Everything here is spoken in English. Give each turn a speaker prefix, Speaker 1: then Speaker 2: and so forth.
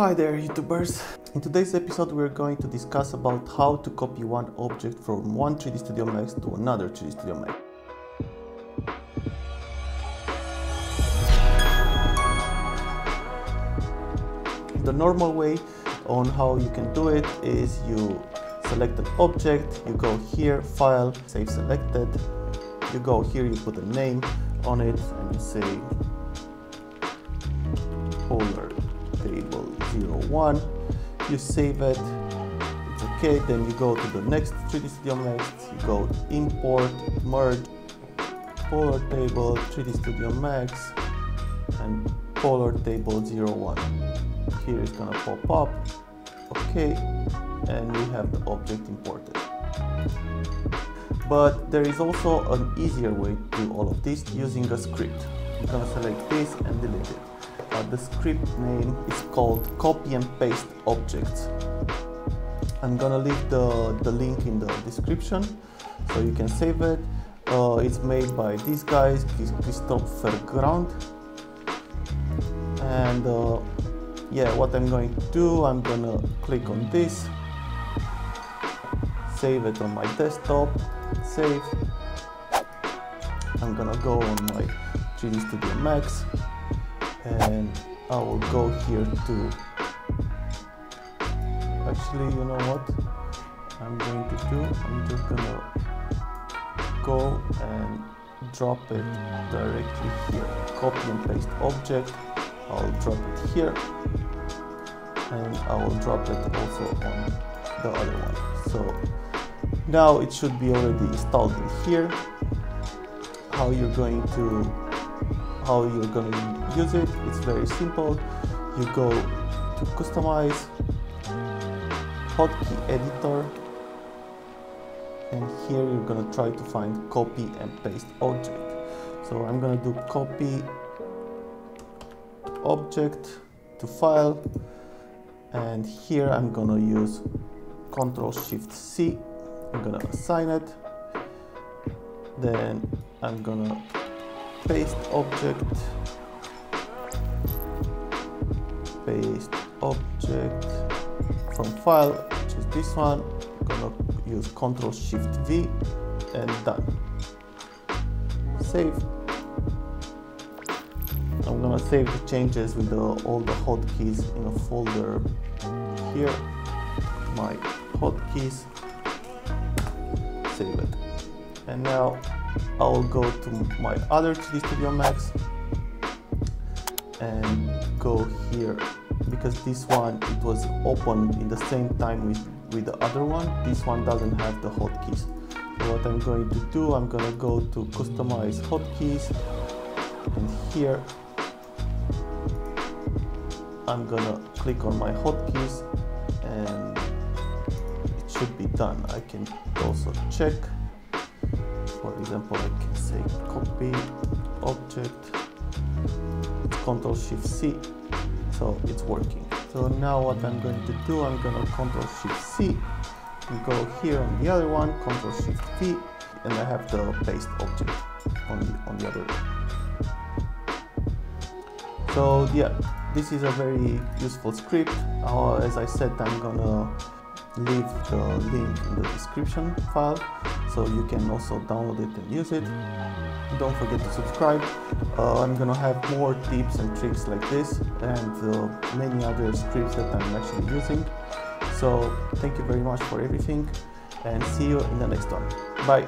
Speaker 1: Hi there YouTubers! In today's episode we're going to discuss about how to copy one object from one 3D Studio Max to another 3D Studio Max. The normal way on how you can do it is you select an object, you go here, file, save selected, you go here, you put a name on it and you say polar table 01 you save it. It's okay. Then you go to the next 3d studio max. You go import merge polar table 3d studio max and polar table 01 Here it's gonna pop up. Okay. And we have the object imported. But there is also an easier way to do all of this using a script. I'm gonna select this and delete it uh, the script name is called copy and paste objects. I'm gonna leave the, the link in the description so you can save it. Uh, it's made by these guys, Christopher Grant. And uh, yeah, what I'm going to do, I'm gonna click on this, save it on my desktop, save. I'm gonna go on my 3D Studio Max and I will go here to actually you know what? I'm going to do I'm just gonna go and drop it directly here. Copy and paste object. I'll drop it here. And I will drop it also on the other one. So now it should be already installed in here. How you're going to how you're going to use it. It's very simple. You go to customize hotkey editor and here you're going to try to find copy and paste object. So I'm going to do copy object to file and here I'm going to use Control Shift C. I'm to assign it. Then I'm gonna paste object. Paste object from file which is this one. I'm gonna use Ctrl Shift V and done. Save. I'm gonna save the changes with the, all the hotkeys in a folder here. My hotkeys. Save it. And now I'll go to my other 3D Studio Max and go here because this one it was open in the same time with, with the other one. This one doesn't have the hotkeys. So what I'm going to do I'm gonna go to customize hotkeys and here I'm gonna click on my hotkeys and it should be done. I can also check for example I can say copy object Control Shift C. So it's working. So now what I'm going to do I'm gonna Control Shift C and go here on the other one Control Shift V and I have the paste object on the, on the other so yeah this is a very useful script. Uh, as I said I'm gonna leave the link in the description file so you can also download it and use it. Don't forget to subscribe. Uh, i'm gonna have more tips and tricks like this and uh, many other scripts that i'm actually using. So thank you very much for everything and see you in the next one. Bye